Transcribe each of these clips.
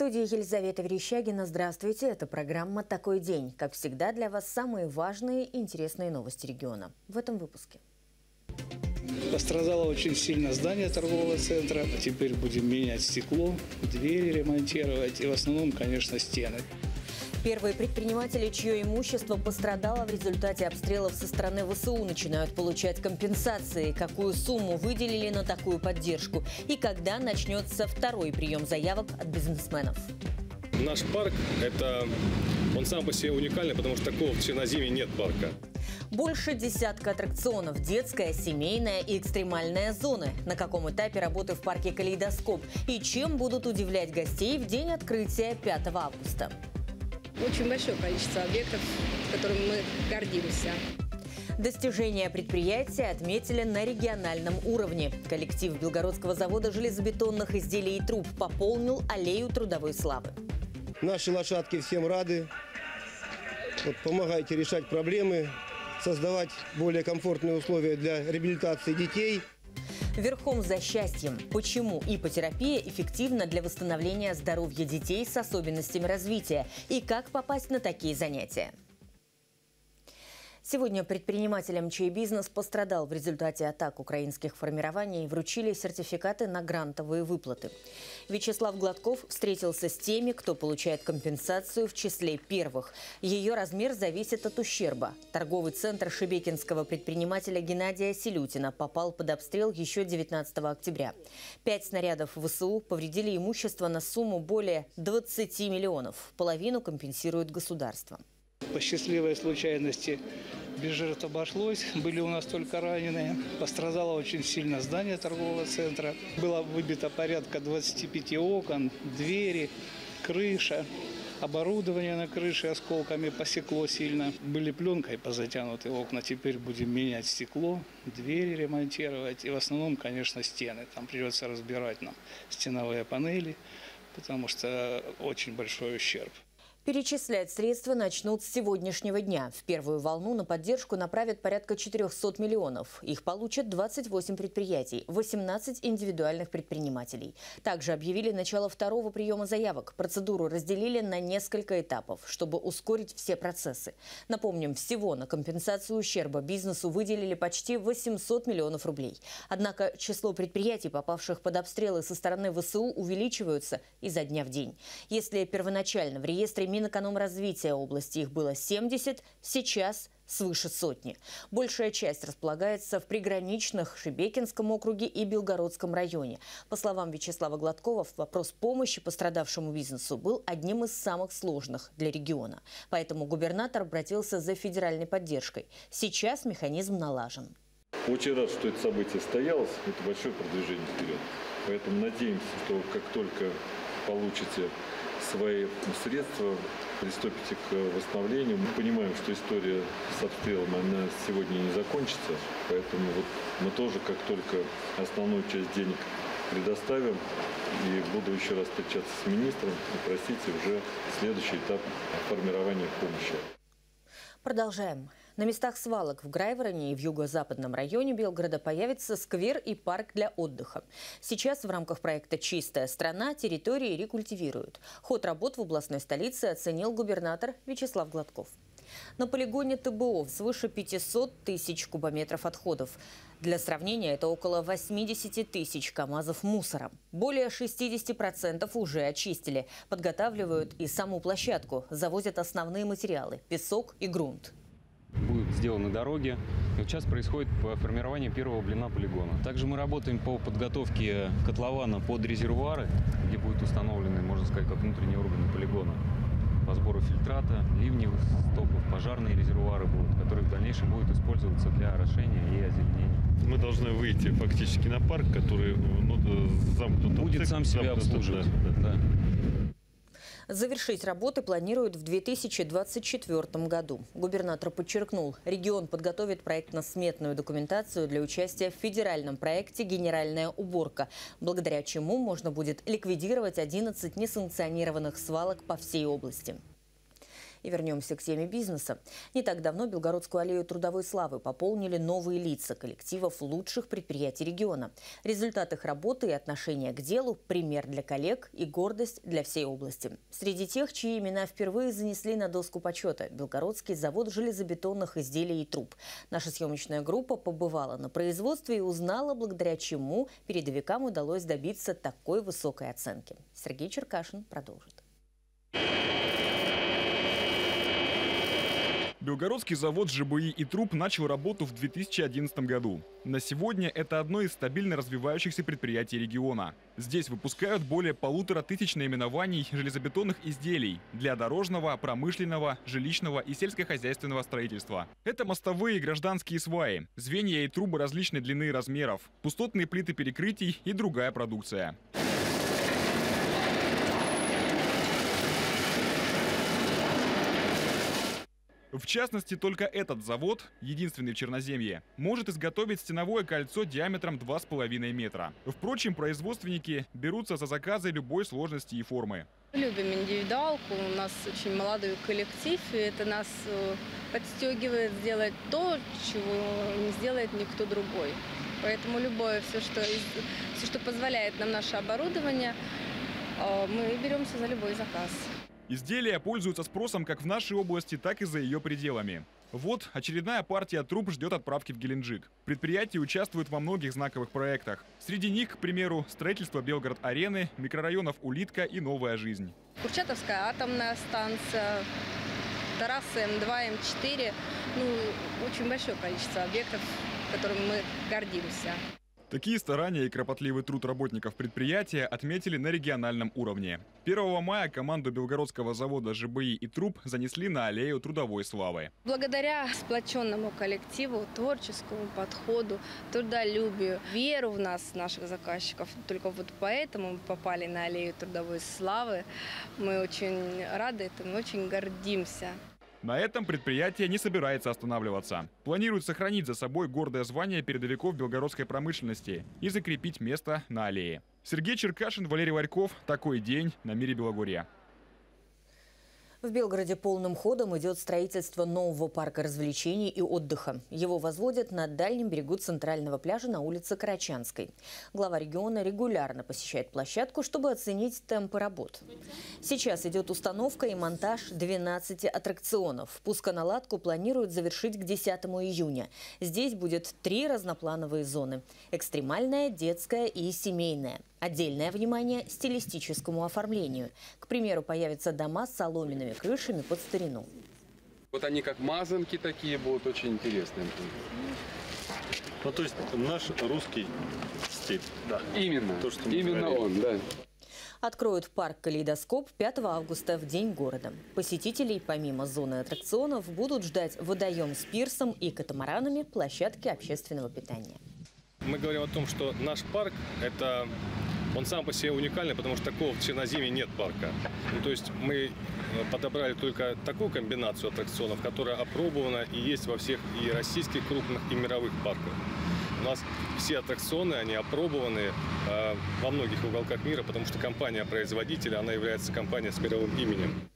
Студии Елизавета Верещагина. Здравствуйте. Это программа «Такой день». Как всегда, для вас самые важные и интересные новости региона. В этом выпуске. Пострадало очень сильно здание торгового центра. Теперь будем менять стекло, двери ремонтировать и в основном, конечно, стены. Первые предприниматели, чье имущество пострадало в результате обстрелов со стороны ВСУ, начинают получать компенсации. Какую сумму выделили на такую поддержку? И когда начнется второй прием заявок от бизнесменов? Наш парк – это он сам по себе уникальный, потому что такого в Черноземье нет парка. Больше десятка аттракционов, детская, семейная и экстремальная зоны. На каком этапе работы в парке «Калейдоскоп» и чем будут удивлять гостей в день открытия 5 августа очень большое количество объектов, которыми мы гордимся. Достижения предприятия отметили на региональном уровне. Коллектив Белгородского завода железобетонных изделий и труб пополнил аллею трудовой славы. Наши лошадки всем рады. Вот, помогайте решать проблемы, создавать более комфортные условия для реабилитации детей – Верхом за счастьем. Почему ипотерапия эффективна для восстановления здоровья детей с особенностями развития? И как попасть на такие занятия? Сегодня предпринимателям, чей бизнес пострадал в результате атак украинских формирований, вручили сертификаты на грантовые выплаты. Вячеслав Гладков встретился с теми, кто получает компенсацию в числе первых. Ее размер зависит от ущерба. Торговый центр шебекинского предпринимателя Геннадия Селютина попал под обстрел еще 19 октября. Пять снарядов ВСУ повредили имущество на сумму более 20 миллионов. Половину компенсирует государство. По счастливой случайности без жертв обошлось. Были у нас только раненые. Пострадало очень сильно здание торгового центра. Было выбито порядка 25 окон, двери, крыша. Оборудование на крыше осколками посекло сильно. Были пленкой позатянуты окна. Теперь будем менять стекло, двери ремонтировать. И в основном, конечно, стены. Там придется разбирать нам стеновые панели, потому что очень большой ущерб. Перечислять средства начнут с сегодняшнего дня. В первую волну на поддержку направят порядка 400 миллионов. Их получат 28 предприятий, 18 индивидуальных предпринимателей. Также объявили начало второго приема заявок. Процедуру разделили на несколько этапов, чтобы ускорить все процессы. Напомним, всего на компенсацию ущерба бизнесу выделили почти 800 миллионов рублей. Однако число предприятий, попавших под обстрелы со стороны ВСУ, увеличиваются изо дня в день. Если первоначально в реестре Минэкономразвития области их было 70, сейчас свыше сотни. Большая часть располагается в приграничных Шебекинском округе и Белгородском районе. По словам Вячеслава Гладкова, вопрос помощи пострадавшему бизнесу был одним из самых сложных для региона. Поэтому губернатор обратился за федеральной поддержкой. Сейчас механизм налажен. Очень рад, что это событие состоялось. Это большое продвижение вперед. Поэтому надеемся, что как только получите свои средства, приступите к восстановлению. Мы понимаем, что история с обстрелом, она сегодня не закончится, поэтому вот мы тоже, как только основную часть денег предоставим, и буду еще раз встречаться с министром и просить уже следующий этап формирования помощи. Продолжаем. На местах свалок в Грайвороне и в юго-западном районе Белгорода появится сквер и парк для отдыха. Сейчас в рамках проекта «Чистая страна» территории рекультивируют. Ход работ в областной столице оценил губернатор Вячеслав Гладков. На полигоне ТБО свыше 500 тысяч кубометров отходов. Для сравнения, это около 80 тысяч КАМАЗов мусора. Более 60% уже очистили. Подготавливают и саму площадку. Завозят основные материалы – песок и грунт будут сделаны дороги. И сейчас происходит формирование первого блина полигона. Также мы работаем по подготовке котлована под резервуары, где будут установлены, можно сказать, как внутренние органы полигона по сбору фильтрата, ливневых стоков, пожарные резервуары будут, которые в дальнейшем будут использоваться для орошения и озеленения. Мы должны выйти фактически на парк, который ну, замкнут. Будет сам себя обслуживать. Да, да. Завершить работы планируют в 2024 году. Губернатор подчеркнул, регион подготовит проектно-сметную документацию для участия в федеральном проекте «Генеральная уборка», благодаря чему можно будет ликвидировать 11 несанкционированных свалок по всей области. И вернемся к теме бизнеса. Не так давно Белгородскую аллею трудовой славы пополнили новые лица коллективов лучших предприятий региона. Результат их работы и отношения к делу – пример для коллег и гордость для всей области. Среди тех, чьи имена впервые занесли на доску почета – Белгородский завод железобетонных изделий и труб. Наша съемочная группа побывала на производстве и узнала, благодаря чему передовикам удалось добиться такой высокой оценки. Сергей Черкашин продолжит. Белгородский завод ЖБИ и труб начал работу в 2011 году. На сегодня это одно из стабильно развивающихся предприятий региона. Здесь выпускают более полутора тысяч наименований железобетонных изделий для дорожного, промышленного, жилищного и сельскохозяйственного строительства. Это мостовые и гражданские сваи, звенья и трубы различной длины и размеров, пустотные плиты перекрытий и другая продукция. В частности, только этот завод, единственный в Черноземье, может изготовить стеновое кольцо диаметром 2,5 метра. Впрочем, производственники берутся за заказы любой сложности и формы. Любим индивидуалку, у нас очень молодой коллектив, и это нас э, подстегивает сделать то, чего не сделает никто другой. Поэтому любое, все, что, все, что позволяет нам наше оборудование, э, мы беремся за любой заказ. Изделия пользуются спросом как в нашей области, так и за ее пределами. Вот очередная партия труб ждет отправки в Геленджик. Предприятие участвует во многих знаковых проектах. Среди них, к примеру, строительство Белгород-арены, микрорайонов Улитка и Новая жизнь. Курчатовская атомная станция, Тарасы М2, М4. Ну, очень большое количество объектов, которыми мы гордимся. Такие старания и кропотливый труд работников предприятия отметили на региональном уровне. 1 мая команду белгородского завода ЖБИ и Труб занесли на аллею трудовой славы. Благодаря сплоченному коллективу, творческому подходу, трудолюбию, веру в нас, наших заказчиков, только вот поэтому мы попали на аллею трудовой славы. Мы очень рады этому, очень гордимся. На этом предприятие не собирается останавливаться. Планирует сохранить за собой гордое звание передовиков белгородской промышленности и закрепить место на аллее. Сергей Черкашин, Валерий Варьков. Такой день на мире Белогорья. В Белгороде полным ходом идет строительство нового парка развлечений и отдыха. Его возводят на дальнем берегу центрального пляжа на улице Карачанской. Глава региона регулярно посещает площадку, чтобы оценить темпы работ. Сейчас идет установка и монтаж 12 аттракционов. Пусконаладку планируют завершить к 10 июня. Здесь будет три разноплановые зоны – экстремальная, детская и семейная. Отдельное внимание стилистическому оформлению. К примеру, появятся дома с соломенными крышами под старину. Вот они как мазанки такие будут очень интересные. Ну, то есть наш русский стиль. Да. Именно. То, что Именно он, да. Откроют парк «Калейдоскоп» 5 августа в День города. Посетителей, помимо зоны аттракционов, будут ждать водоем с пирсом и катамаранами площадки общественного питания. Мы говорим о том, что наш парк – это он сам по себе уникальный, потому что такого в Черноземье нет парка. Ну, то есть мы э, подобрали только такую комбинацию аттракционов, которая опробована и есть во всех и российских крупных, и мировых парках. У нас все аттракционы, они опробованы э, во многих уголках мира, потому что компания-производитель, она является компанией с мировым именем.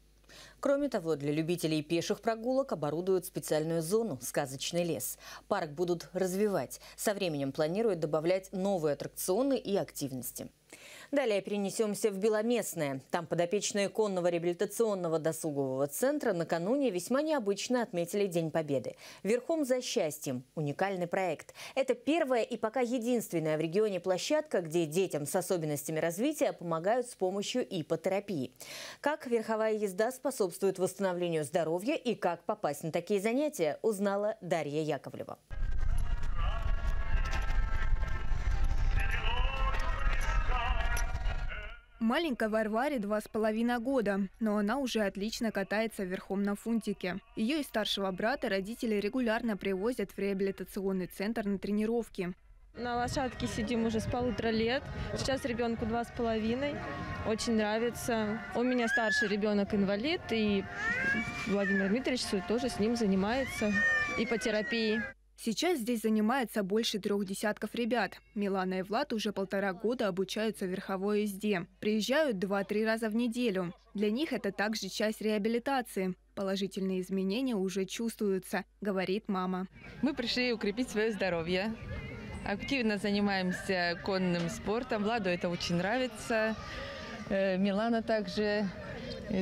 Кроме того, для любителей пеших прогулок оборудуют специальную зону «Сказочный лес». Парк будут развивать. Со временем планируют добавлять новые аттракционы и активности. Далее перенесемся в Беломестное. Там подопечные конного реабилитационного досугового центра накануне весьма необычно отметили День Победы. «Верхом за счастьем» – уникальный проект. Это первая и пока единственная в регионе площадка, где детям с особенностями развития помогают с помощью ипотерапии. Как верховая езда способствует восстановлению здоровья и как попасть на такие занятия, узнала Дарья Яковлева. Маленькой Варваре два с половиной года, но она уже отлично катается верхом на фунтике. Ее и старшего брата родители регулярно привозят в реабилитационный центр на тренировки. На лошадке сидим уже с полутора лет. Сейчас ребенку два с половиной. Очень нравится. У меня старший ребенок инвалид, и Владимир Дмитриевич тоже с ним занимается ипотерапией. Сейчас здесь занимается больше трех десятков ребят. Милана и Влад уже полтора года обучаются верховой езде. Приезжают два-три раза в неделю. Для них это также часть реабилитации. Положительные изменения уже чувствуются, говорит мама. Мы пришли укрепить свое здоровье. Активно занимаемся конным спортом. Владу это очень нравится. Э, Милана также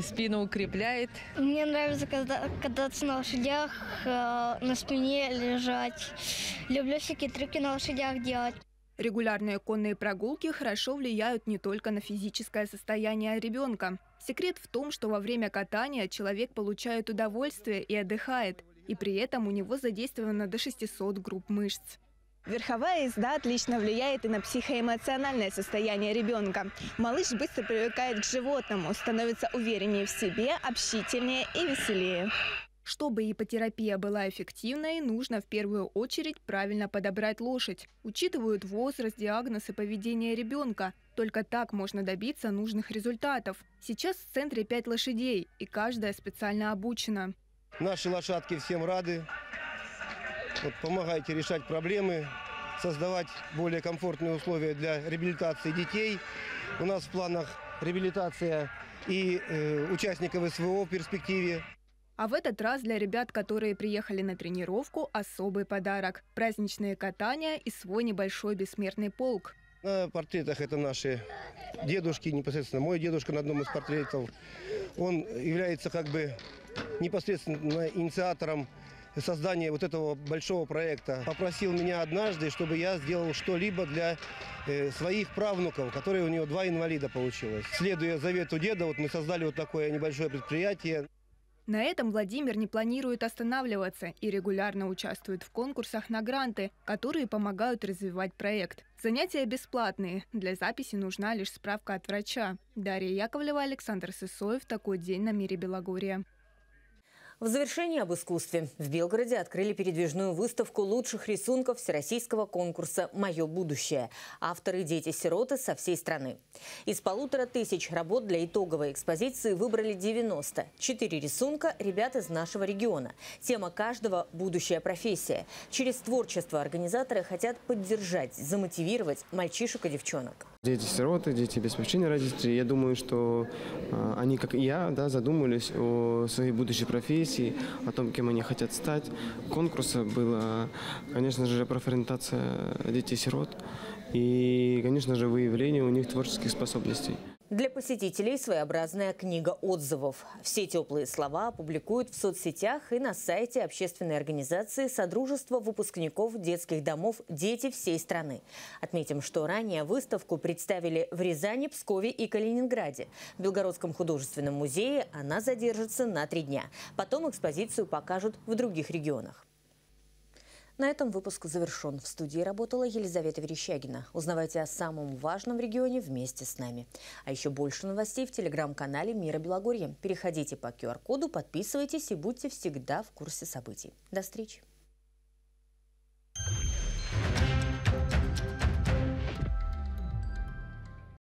спину укрепляет. Мне нравится когда, кататься на лошадях, э, на спине лежать. Люблю всякие трюки на лошадях делать. Регулярные конные прогулки хорошо влияют не только на физическое состояние ребенка. Секрет в том, что во время катания человек получает удовольствие и отдыхает, и при этом у него задействовано до 600 групп мышц. Верховая езда отлично влияет и на психоэмоциональное состояние ребенка. Малыш быстро привыкает к животному, становится увереннее в себе, общительнее и веселее. Чтобы ипотерапия была эффективной, нужно в первую очередь правильно подобрать лошадь. Учитывают возраст, диагноз и поведение ребенка. Только так можно добиться нужных результатов. Сейчас в центре пять лошадей, и каждая специально обучена. Наши лошадки всем рады. Вот помогайте решать проблемы, создавать более комфортные условия для реабилитации детей. У нас в планах реабилитация и э, участников СВО в перспективе. А в этот раз для ребят, которые приехали на тренировку, особый подарок – праздничные катания и свой небольшой бессмертный полк. На портретах это наши дедушки, непосредственно мой дедушка на одном из портретов. Он является как бы непосредственно инициатором создания вот этого большого проекта. Попросил меня однажды, чтобы я сделал что-либо для э, своих правнуков, которые у него два инвалида получилось. Следуя завету деда, вот мы создали вот такое небольшое предприятие. На этом Владимир не планирует останавливаться и регулярно участвует в конкурсах на гранты, которые помогают развивать проект. Занятия бесплатные. Для записи нужна лишь справка от врача. Дарья Яковлева, Александр Сысоев. Такой день на мире Белогорья. В завершении об искусстве. В Белгороде открыли передвижную выставку лучших рисунков всероссийского конкурса «Мое будущее». Авторы – дети-сироты со всей страны. Из полутора тысяч работ для итоговой экспозиции выбрали 90. Четыре рисунка – ребят из нашего региона. Тема каждого – будущая профессия. Через творчество организаторы хотят поддержать, замотивировать мальчишек и девчонок. Дети-сироты, дети без причины родителей. Я думаю, что э, они, как и я, да, задумались о своей будущей профессии, о том, кем они хотят стать. Конкурса была, конечно же, профориентация детей-сирот и, конечно же, выявление у них творческих способностей. Для посетителей своеобразная книга отзывов. Все теплые слова опубликуют в соцсетях и на сайте общественной организации Содружества выпускников детских домов «Дети всей страны». Отметим, что ранее выставку представили в Рязани, Пскове и Калининграде. В Белгородском художественном музее она задержится на три дня. Потом экспозицию покажут в других регионах. На этом выпуск завершен. В студии работала Елизавета Верещагина. Узнавайте о самом важном регионе вместе с нами. А еще больше новостей в телеграм-канале Мира Белогорья. Переходите по QR-коду, подписывайтесь и будьте всегда в курсе событий. До встречи!